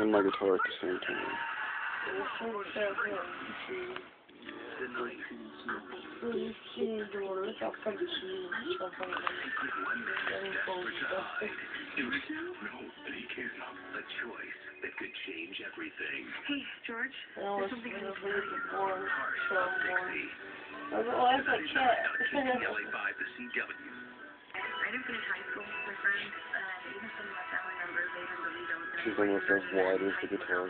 and my guitar at the same time. Hey, George. I be need to tell you. more, Harsh so of more. Dixie. Oh, I have a cat. KTLA 5, the CW. I didn't uh, believed I was going almost as wide as the guitar.